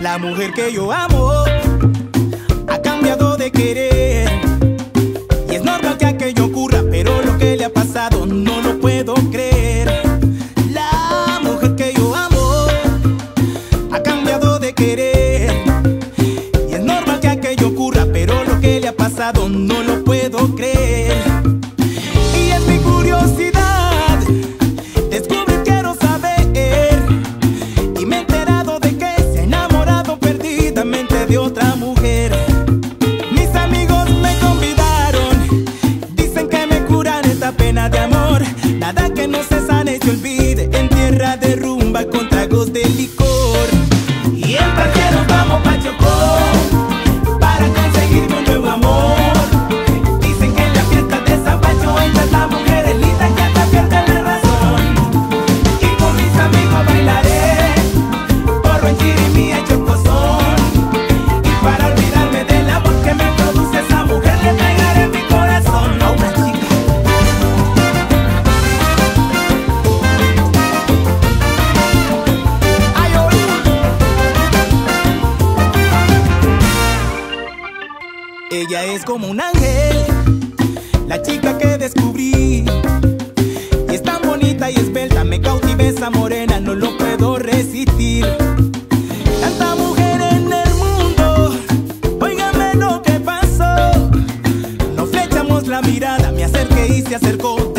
La mujer que yo amo ha cambiado de querer. Y es normal que aquello ocurra, pero lo que le ha pasado no lo puedo creer. La mujer que yo amo ha cambiado de querer. Y es normal que aquello ocurra, pero lo que le ha pasado no lo puedo creer. Oí. Ella es como un ángel, la chica que descubrí. Y es tan bonita y esbelta, me cautiva esa morena, no lo puedo resistir. Tanta mujer en el mundo, óigame lo que pasó. Nos flechamos la mirada, me acerqué y se acercó